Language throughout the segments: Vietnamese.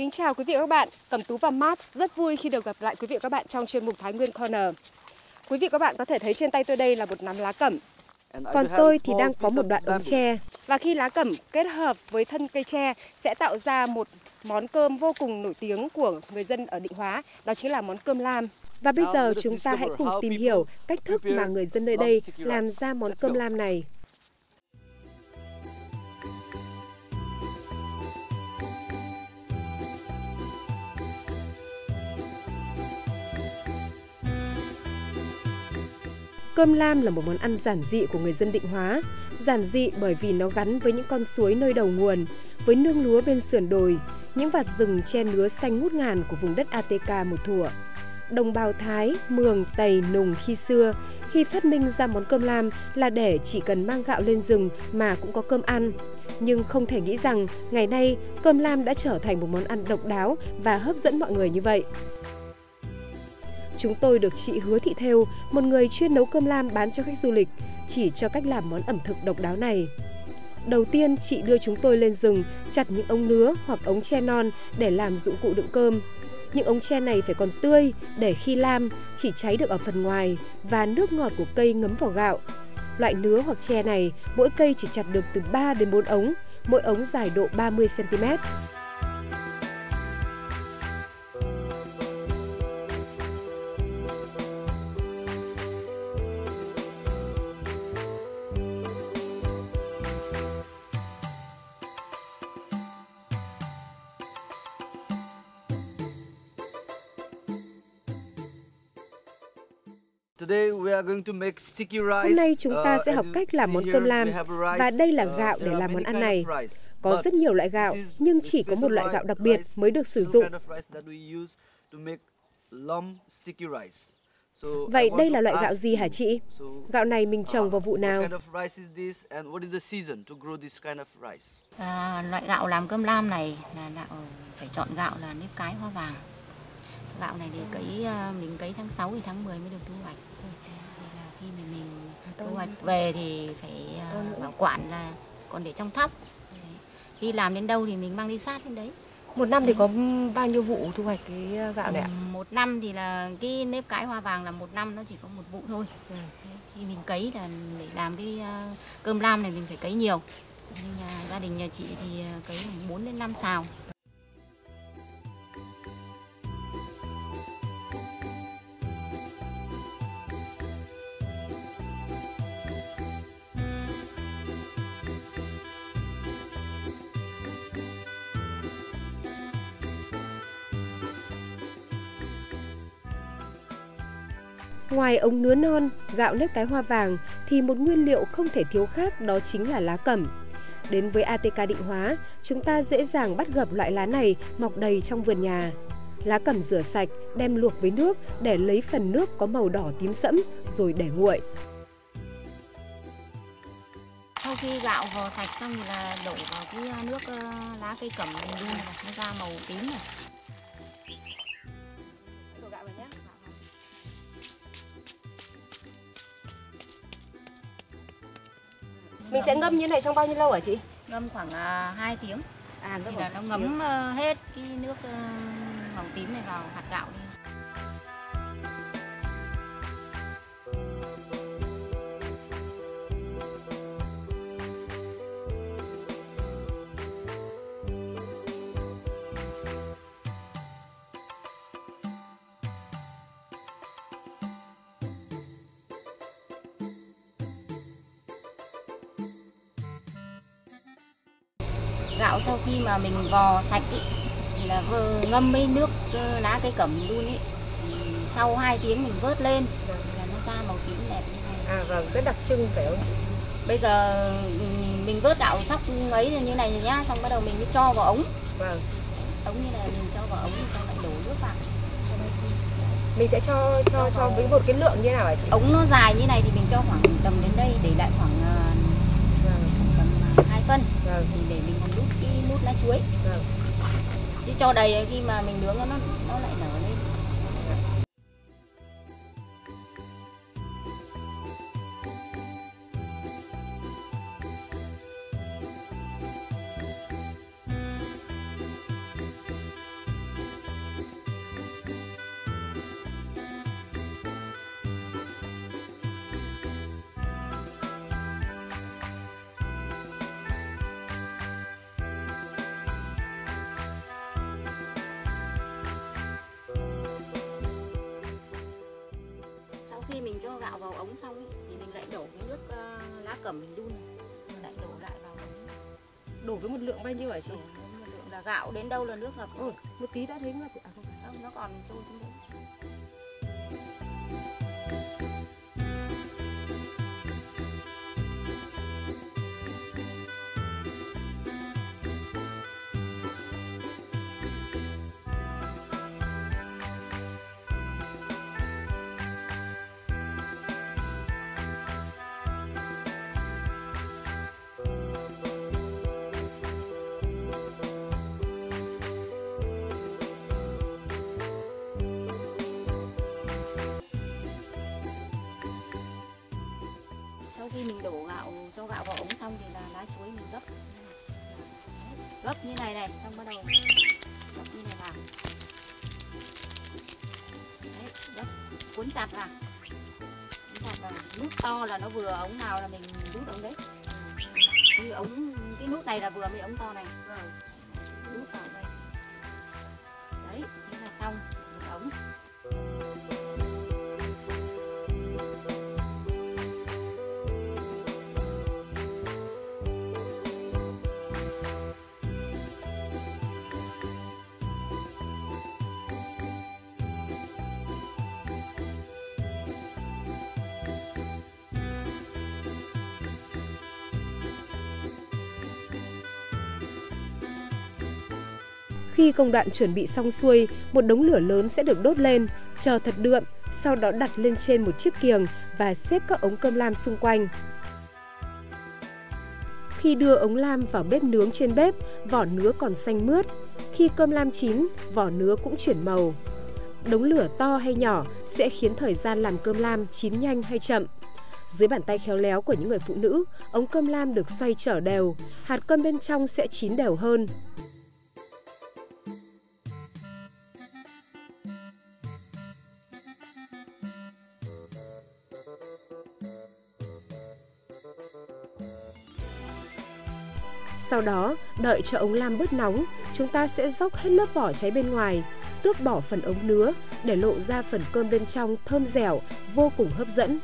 Kính chào quý vị và các bạn. Cẩm Tú và Mart rất vui khi được gặp lại quý vị và các bạn trong chuyên mục Thái Nguyên Corner. Quý vị và các bạn có thể thấy trên tay tôi đây là một nắm lá cẩm. Còn tôi thì đang có một đoạn ống tre. Và khi lá cẩm kết hợp với thân cây tre sẽ tạo ra một món cơm vô cùng nổi tiếng của người dân ở Định Hóa, đó chính là món cơm lam. Và bây giờ chúng ta hãy cùng tìm hiểu cách thức mà người dân nơi đây làm ra món cơm lam này. Cơm lam là một món ăn giản dị của người dân Định Hóa. Giản dị bởi vì nó gắn với những con suối nơi đầu nguồn, với nương lúa bên sườn đồi, những vạt rừng che nứa xanh ngút ngàn của vùng đất ATK một thủa. Đồng bào Thái, Mường, Tây, Nùng khi xưa, khi phát minh ra món cơm lam là để chỉ cần mang gạo lên rừng mà cũng có cơm ăn. Nhưng không thể nghĩ rằng ngày nay cơm lam đã trở thành một món ăn độc đáo và hấp dẫn mọi người như vậy. Chúng tôi được chị Hứa Thị Thêu, một người chuyên nấu cơm lam bán cho khách du lịch, chỉ cho cách làm món ẩm thực độc đáo này. Đầu tiên, chị đưa chúng tôi lên rừng, chặt những ống nứa hoặc ống tre non để làm dụng cụ đựng cơm. Những ống tre này phải còn tươi để khi lam chỉ cháy được ở phần ngoài và nước ngọt của cây ngấm vào gạo. Loại nứa hoặc tre này, mỗi cây chỉ chặt được từ 3 đến 4 ống, mỗi ống dài độ 30 cm. Hôm nay chúng ta sẽ học cách làm món cơm lam và đây là gạo để làm món ăn này. Có rất nhiều loại gạo, nhưng chỉ có một loại gạo đặc biệt mới được sử dụng. Vậy đây là loại gạo gì hả chị? Gạo này mình trồng vào vụ nào? À, loại gạo làm cơm lam này là gạo phải chọn gạo là nếp cái hoa vàng gạo này thì cấy ờ, mình cấy tháng 6 thì tháng 10 mới được thu hoạch thì là khi mà mình thu hoạch về thì phải ờ, bảo quản là còn để trong thóc khi làm đến đâu thì mình mang đi sát đến đấy một năm thì có bao nhiêu vụ thu hoạch cái ờ, gạo này ạ? Một năm thì là cái nếp cái hoa vàng là một năm nó chỉ có một vụ thôi. Ừ. Khi mình cấy là để làm cái cơm lam này mình phải cấy nhiều. Nhưng nhà, gia đình nhà chị thì cấy 4 đến 5 xào. Ngoài ống nứa non, gạo nếp cái hoa vàng thì một nguyên liệu không thể thiếu khác đó chính là lá cẩm. Đến với ATK Định Hóa, chúng ta dễ dàng bắt gặp loại lá này mọc đầy trong vườn nhà. Lá cẩm rửa sạch, đem luộc với nước để lấy phần nước có màu đỏ tím sẫm rồi để nguội. Sau khi gạo vò sạch xong thì là đổ vào cái nước ờ, lá cây cẩm mình đun nó ra màu tím này. Mình sẽ ngâm như này trong bao nhiêu lâu hả chị? Ngâm khoảng uh, à, 2 tiếng. À, thì là nó ngấm uh, hết cái nước uh, màu tím này vào hạt gạo đi. Gạo sau khi mà mình vò sạch ý, thì là vừa ngâm với nước ờ, lá cây cẩm luôn ý. Sau 2 tiếng mình vớt lên là nó ra màu tím đẹp như này. À vâng rất đặc trưng phải không chị? Bây giờ ừ, mình vớt gạo sóc ấy như này rồi nhá xong bắt đầu mình mới cho vào ống. Vâng. Ống như này mình cho vào ống xong lại đổ nước vào. Mình sẽ cho cho cho, cho với một cái lượng như nào hả chị? Ống nó dài như này thì mình cho khoảng tầm đến đây để lại khoảng uh, vâng. tầm uh, hai phân. Vâng. thì để mình còn đút cái mút lá chuối vâng. chứ cho đầy khi mà mình nướng nó nó lại nở lên gạo vào ống xong thì mình lại đổ cái nước uh, lá cẩm mình đun. Lại đổ lại vào ống. Đổ với một lượng bao nhiêu hả chị? Đổ một lượng là gạo đến đâu là nước ngập ừ, một tí đã thấy mà à, không, không nó còn trôi xuống đấy gấp. Gấp như này này, xong bắt đầu. Gấp như này vào. Đấy, gấp. Cuốn chặt vào. Cuốn chặt vào. Nút to là nó vừa ống nào là mình rút ống đấy. Như ống, cái nút này là vừa với ống to này. Rút vào đây. Đấy, thế là xong. Một ống. Khi công đoạn chuẩn bị xong xuôi, một đống lửa lớn sẽ được đốt lên, chờ thật đượm, sau đó đặt lên trên một chiếc kiềng và xếp các ống cơm lam xung quanh. Khi đưa ống lam vào bếp nướng trên bếp, vỏ nứa còn xanh mướt. Khi cơm lam chín, vỏ nứa cũng chuyển màu. Đống lửa to hay nhỏ sẽ khiến thời gian làm cơm lam chín nhanh hay chậm. Dưới bàn tay khéo léo của những người phụ nữ, ống cơm lam được xoay trở đều, hạt cơm bên trong sẽ chín đều hơn. Sau đó, đợi cho ống lam bớt nóng, chúng ta sẽ dốc hết lớp vỏ cháy bên ngoài, tước bỏ phần ống nứa để lộ ra phần cơm bên trong thơm dẻo, vô cùng hấp dẫn.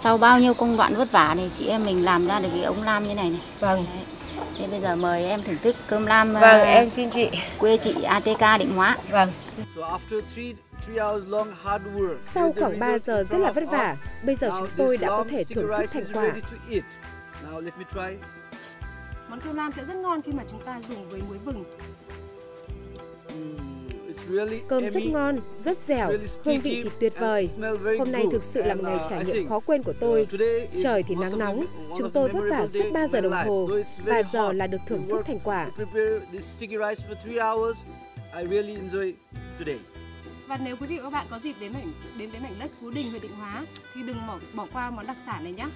Sau bao nhiêu công đoạn vất vả này chị em mình làm ra được cái ống lam như này này. Vâng. Đấy. Thế bây giờ mời em thưởng thức cơm lam Vâng, uh, em xin chị. Quê chị ATK Định Hóa. Vâng. Sau khoảng 3 giờ rất là vất vả, bây giờ chúng tôi đã có thể thưởng thức thành quả. Món cơm lam sẽ rất ngon khi mà chúng ta dùng với muối vừng. Cơm rất ngon, rất dẻo, hương vị thì tuyệt vời. Hôm nay thực sự là một ngày trải nghiệm khó quên của tôi. Trời thì nắng nóng, chúng tôi vất vả suốt 3 giờ đồng hồ và giờ là được thưởng thức thành quả. Và nếu quý vị và các bạn có dịp đến mảnh đến với mảnh đất Phú Đình huyện Định Hóa thì đừng bỏ bỏ qua món đặc sản này nhé.